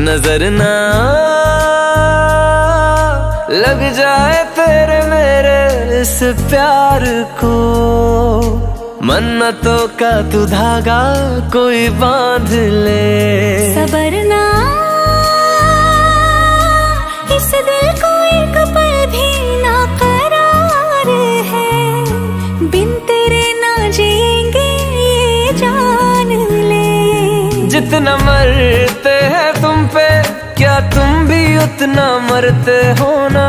नज़र ना लग जाए तेरे मेरे इस प्यार को। मन्नतों का तू धागा कोई बाँध ले। सबरना इस दिल को एक पल भी ना करार है। बिन तेरे ना जिएँगे ये जान ले। जितना मरते उतना मरते हो ना।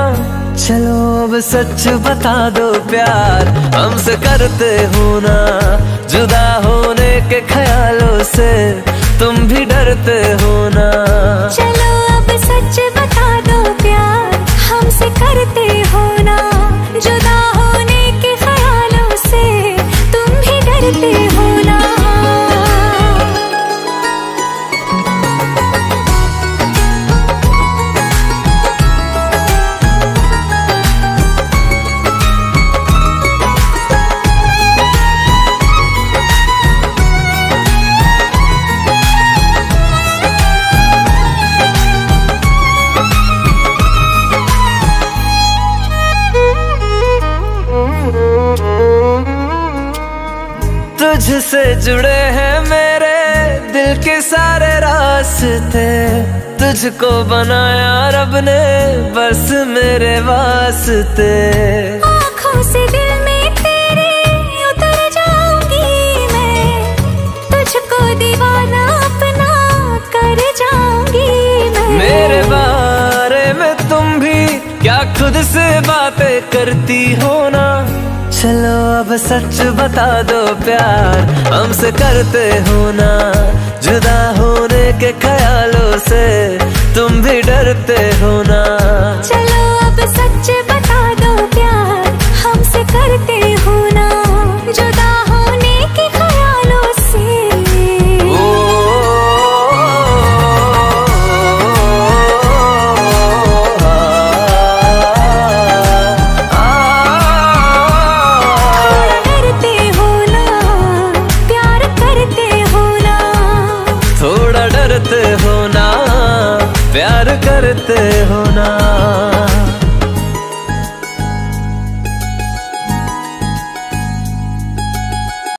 चलो अब सच बता दो प्यार, हमसे करते हो ना। जुदा होने के ख्यालों से तुम भी डरते हो ना। तुझसे जुड़े हैं मेरे दिल के सारे रास्ते। तुझको बनाया रब ने बस मेरे वास्ते। आँखों से दिल में तेरे उतर जाऊँगी मैं। तुझको दीवाना अपना कर जाऊँगी मैं। मेरे बारे में तुम भी क्या खुद से बातें करती हो ना? चलो अब सच बता दो प्यार, हमसे करते हो ना। जुदा होने के ख्यालों से तुम भी डरते हो ना। होना प्यार करते होना